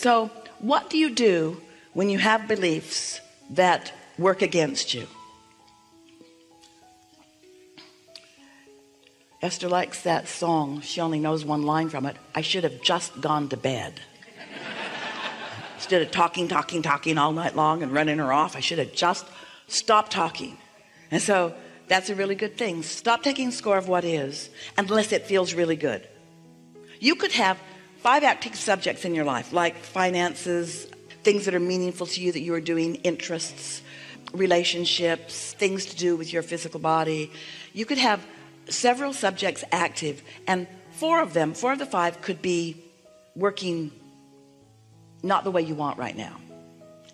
so what do you do when you have beliefs that work against you? Esther likes that song. She only knows one line from it. I should have just gone to bed. Instead of talking talking talking all night long and running her off I should have just stopped talking. And so that's a really good thing. Stop taking score of what is unless it feels really good. You could have five active subjects in your life like finances things that are meaningful to you that you are doing interests relationships things to do with your physical body. You could have several subjects active and four of them four of the five could be working not the way you want right now.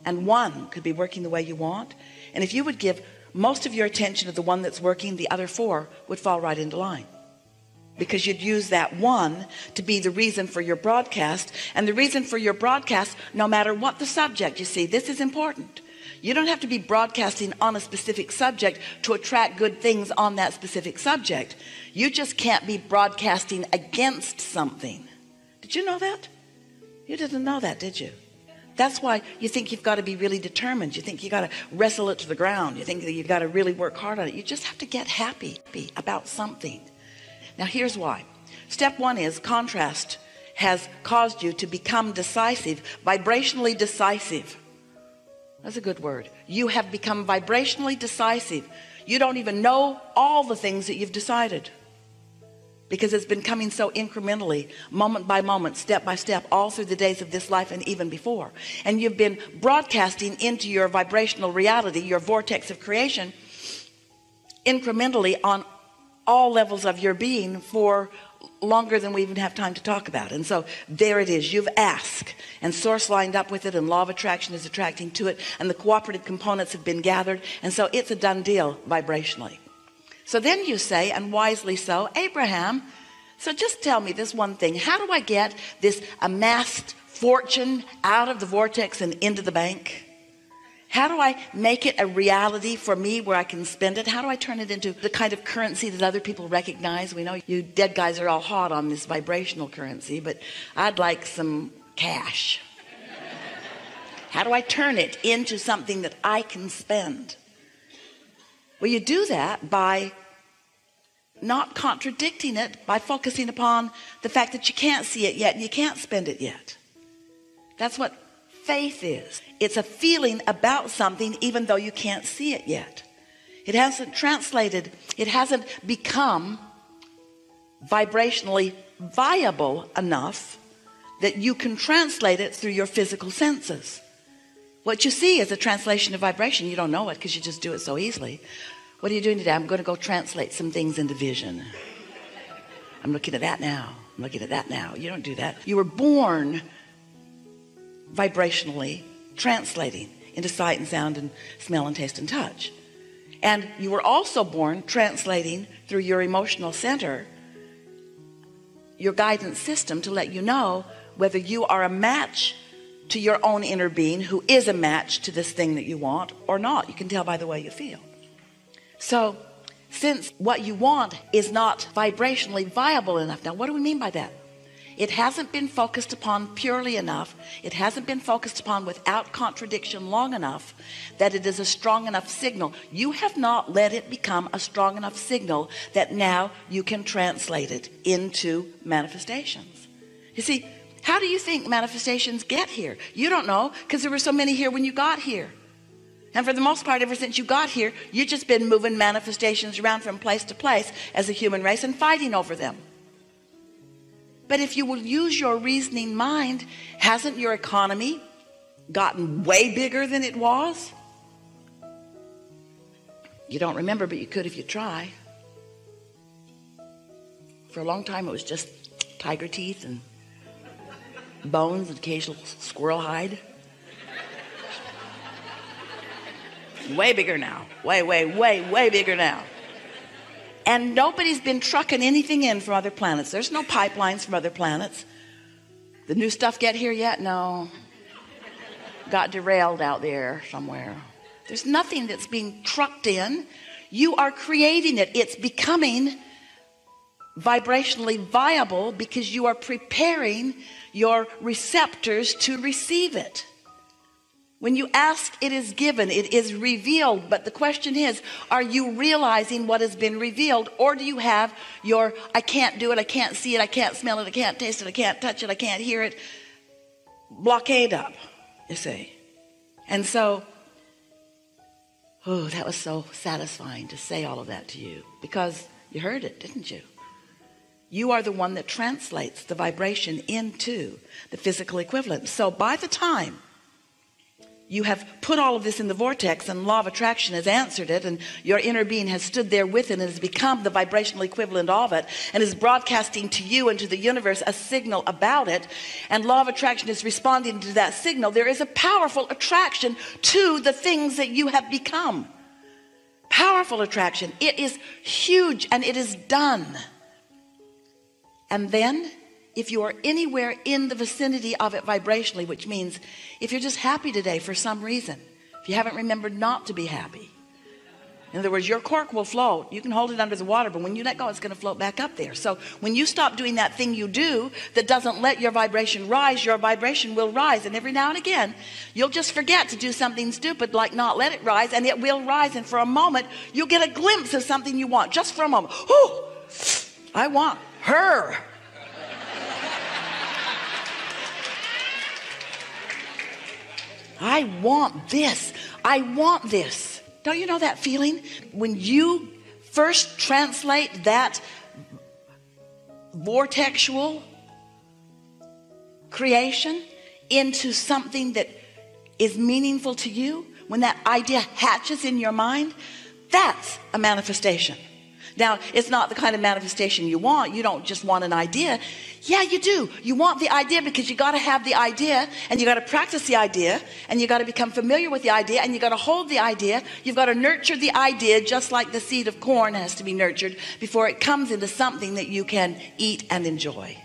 And one could be working the way you want and if you would give most of your attention to the one that's working the other four would fall right into line because you'd use that one to be the reason for your broadcast. And the reason for your broadcast no matter what the subject you see this is important. You don't have to be broadcasting on a specific subject to attract good things on that specific subject. You just can't be broadcasting against something. Did you know that? You didn't know that did you? That's why you think you've got to be really determined. You think you got to wrestle it to the ground. You think that you've got to really work hard on it. You just have to get happy about something now here's why. Step one is contrast has caused you to become decisive vibrationally decisive. That's a good word. You have become vibrationally decisive. You don't even know all the things that you've decided because it's been coming so incrementally moment by moment step by step all through the days of this life and even before. And you've been broadcasting into your vibrational reality your vortex of creation incrementally on all levels of your being for longer than we even have time to talk about. And so there it is. You've asked and source lined up with it and law of attraction is attracting to it and the cooperative components have been gathered and so it's a done deal vibrationally. So then you say and wisely so Abraham so just tell me this one thing. How do I get this amassed fortune out of the vortex and into the bank how do I make it a reality for me where I can spend it? How do I turn it into the kind of currency that other people recognize? We know you dead guys are all hot on this vibrational currency but I'd like some cash. How do I turn it into something that I can spend? Well you do that by not contradicting it by focusing upon the fact that you can't see it yet and you can't spend it yet. That's what faith is. It's a feeling about something even though you can't see it yet. It hasn't translated it hasn't become vibrationally viable enough that you can translate it through your physical senses. What you see is a translation of vibration. You don't know it because you just do it so easily. What are you doing today? I'm going to go translate some things into vision. I'm looking at that now. I'm looking at that now. You don't do that. You were born vibrationally translating into sight and sound and smell and taste and touch. And you were also born translating through your emotional center your guidance system to let you know whether you are a match to your own inner being who is a match to this thing that you want or not. You can tell by the way you feel. So since what you want is not vibrationally viable enough now what do we mean by that it hasn't been focused upon purely enough. It hasn't been focused upon without contradiction long enough that it is a strong enough signal. You have not let it become a strong enough signal that now you can translate it into manifestations. You see how do you think manifestations get here? You don't know because there were so many here when you got here. And for the most part ever since you got here you've just been moving manifestations around from place to place as a human race and fighting over them but if you will use your reasoning mind hasn't your economy gotten way bigger than it was? You don't remember but you could if you try. For a long time it was just tiger teeth and bones and occasional squirrel hide. Way bigger now. Way way way way bigger now and nobody's been trucking anything in from other planets. There's no pipelines from other planets. The new stuff get here yet? No. Got derailed out there somewhere. There's nothing that's being trucked in. You are creating it. It's becoming vibrationally viable because you are preparing your receptors to receive it when you ask it is given it is revealed. But the question is are you realizing what has been revealed? Or do you have your I can't do it I can't see it I can't smell it I can't taste it I can't touch it I can't hear it. Blockade up you see. And so oh that was so satisfying to say all of that to you because you heard it didn't you? You are the one that translates the vibration into the physical equivalent. So by the time you have put all of this in the vortex and law of attraction has answered it and your inner being has stood there with it and has become the vibrational equivalent of it and is broadcasting to you and to the universe a signal about it. And law of attraction is responding to that signal. There is a powerful attraction to the things that you have become. Powerful attraction. It is huge and it is done. And then if you are anywhere in the vicinity of it vibrationally which means if you're just happy today for some reason if you haven't remembered not to be happy in other words your cork will float. You can hold it under the water but when you let go it's going to float back up there. So when you stop doing that thing you do that doesn't let your vibration rise your vibration will rise. And every now and again you'll just forget to do something stupid like not let it rise and it will rise. And for a moment you'll get a glimpse of something you want just for a moment. Oh I want her I want this. I want this. Don't you know that feeling? When you first translate that vortexual creation into something that is meaningful to you when that idea hatches in your mind that's a manifestation now it's not the kind of manifestation you want. You don't just want an idea. Yeah you do. You want the idea because you got to have the idea and you got to practice the idea and you got to become familiar with the idea and you got to hold the idea. You've got to nurture the idea just like the seed of corn has to be nurtured before it comes into something that you can eat and enjoy.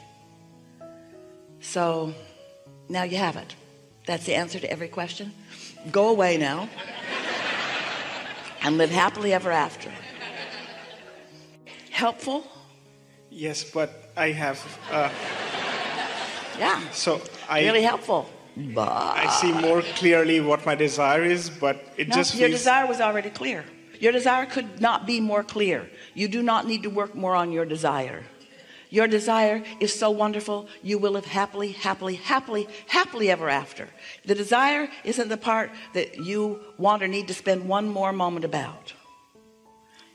So now you have it. That's the answer to every question? Go away now and live happily ever after helpful? Yes but I have uh, yeah so I really helpful. But I see more clearly what my desire is but it no, just your feels desire was already clear. Your desire could not be more clear. You do not need to work more on your desire. Your desire is so wonderful you will live happily happily happily happily ever after. The desire isn't the part that you want or need to spend one more moment about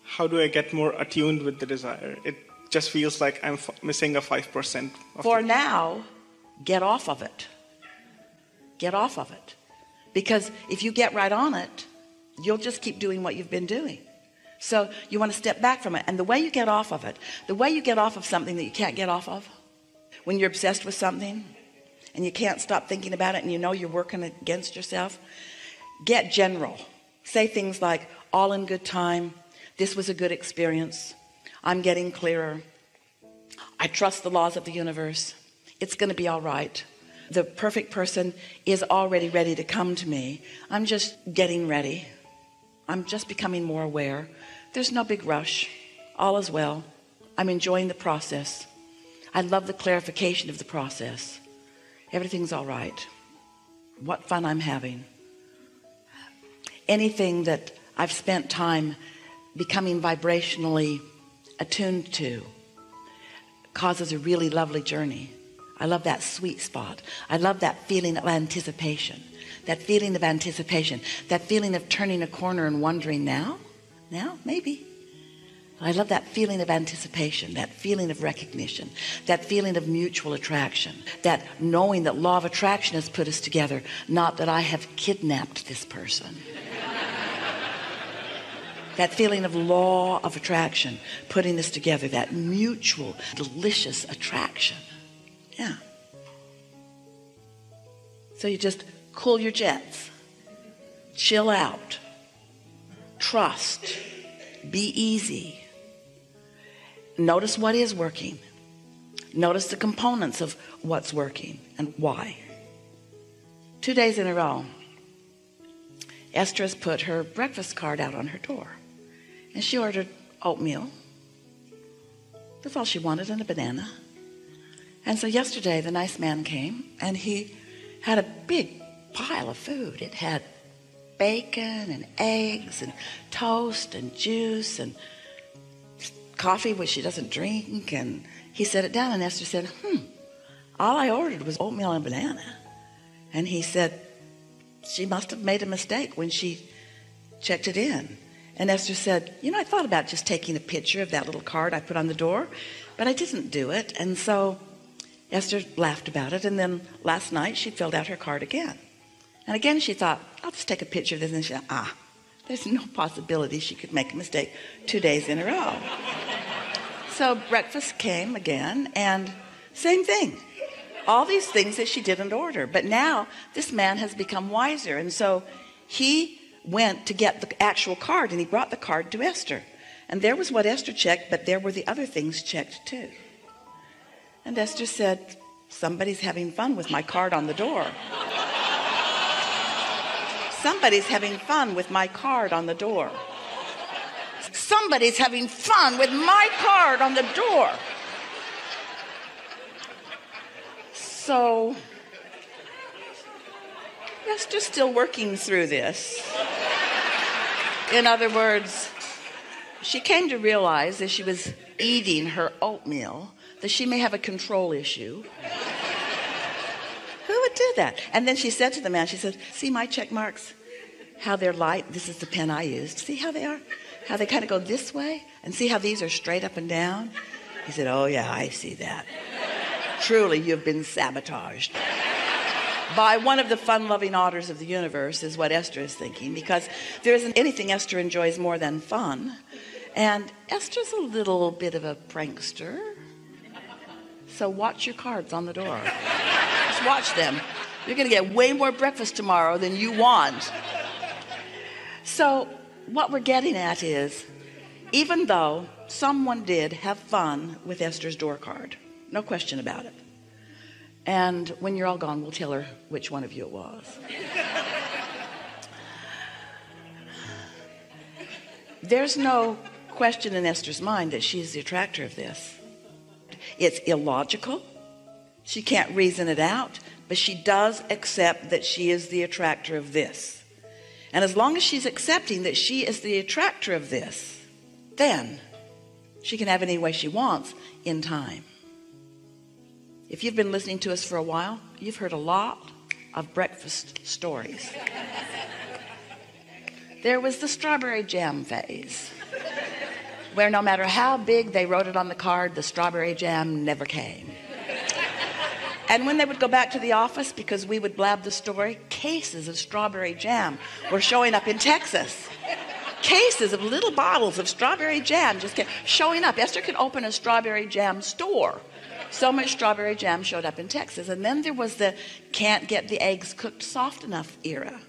how do I get more attuned with the desire? It just feels like I'm missing a 5% for now get off of it. Get off of it. Because if you get right on it you'll just keep doing what you've been doing. So you want to step back from it. And the way you get off of it the way you get off of something that you can't get off of when you're obsessed with something and you can't stop thinking about it and you know you're working against yourself get general. Say things like all in good time this was a good experience. I'm getting clearer. I trust the laws of the universe. It's going to be all right. The perfect person is already ready to come to me. I'm just getting ready. I'm just becoming more aware. There's no big rush. All is well. I'm enjoying the process. I love the clarification of the process. Everything's all right. What fun I'm having. Anything that I've spent time becoming vibrationally attuned to causes a really lovely journey. I love that sweet spot. I love that feeling of anticipation. That feeling of anticipation. That feeling of turning a corner and wondering now now maybe. I love that feeling of anticipation that feeling of recognition that feeling of mutual attraction that knowing that law of attraction has put us together not that I have kidnapped this person that feeling of law of attraction putting this together that mutual delicious attraction. Yeah. So you just cool your jets chill out trust be easy. Notice what is working. Notice the components of what's working and why. Two days in a row Esther has put her breakfast card out on her door and she ordered oatmeal That's all she wanted and a banana. And so yesterday the nice man came and he had a big pile of food. It had bacon and eggs and toast and juice and coffee, which she doesn't drink. And he set it down, and Esther said, Hmm, all I ordered was oatmeal and banana. And he said, She must have made a mistake when she checked it in. And Esther said, You know, I thought about just taking a picture of that little card I put on the door, but I didn't do it. And so Esther laughed about it. And then last night she filled out her card again. And again she thought, I'll just take a picture of this. And she thought, ah, there's no possibility she could make a mistake two days in a row. so breakfast came again, and same thing. All these things that she didn't order. But now this man has become wiser. And so he went to get the actual card and he brought the card to Esther. And there was what Esther checked, but there were the other things checked too. And Esther said, Somebody's having fun with my card on the door. Somebody's having fun with my card on the door. Somebody's having fun with my card on the door. So, Esther's still working through this. In other words, she came to realize as she was eating her oatmeal that she may have a control issue Who would do that. And then she said to the man, she said, see my check marks? How they're light. This is the pen I used. See how they are? How they kind of go this way? And see how these are straight up and down? He said, oh yeah, I see that. Truly, you've been sabotaged. By one of the fun loving otters of the universe, is what Esther is thinking, because there isn't anything Esther enjoys more than fun. And Esther's a little bit of a prankster. So watch your cards on the door. Just watch them. You're going to get way more breakfast tomorrow than you want. So, what we're getting at is even though someone did have fun with Esther's door card, no question about it. And when you're all gone, we'll tell her which one of you it was. There's no question in Esther's mind that she's the attractor of this. It's illogical. She can't reason it out, but she does accept that she is the attractor of this. And as long as she's accepting that she is the attractor of this, then she can have any way she wants in time. If you've been listening to us for a while, you've heard a lot of breakfast stories. There was the strawberry jam phase where no matter how big they wrote it on the card, the strawberry jam never came. And when they would go back to the office, because we would blab the story, cases of strawberry jam were showing up in Texas. Cases of little bottles of strawberry jam just kept showing up. Esther could open a strawberry jam store. So much strawberry jam showed up in Texas. And then there was the can't get the eggs cooked soft enough era.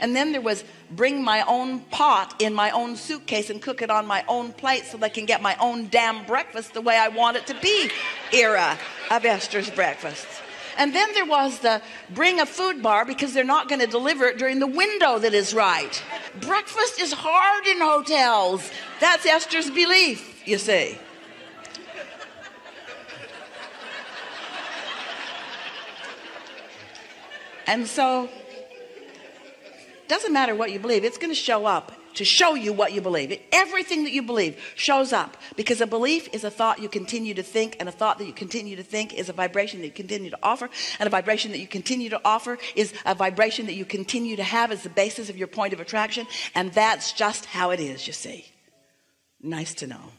And then there was bring my own pot in my own suitcase and cook it on my own plate so I can get my own damn breakfast the way I want it to be era of Esther's breakfast. And then there was the bring a food bar because they're not going to deliver it during the window that is right. Breakfast is hard in hotels. That's Esther's belief, you see. And so doesn't matter what you believe, it's going to show up to show you what you believe. Everything that you believe shows up because a belief is a thought you continue to think, and a thought that you continue to think is a vibration that you continue to offer, and a vibration that you continue to offer is a vibration that you continue to have as the basis of your point of attraction. And that's just how it is, you see. Nice to know.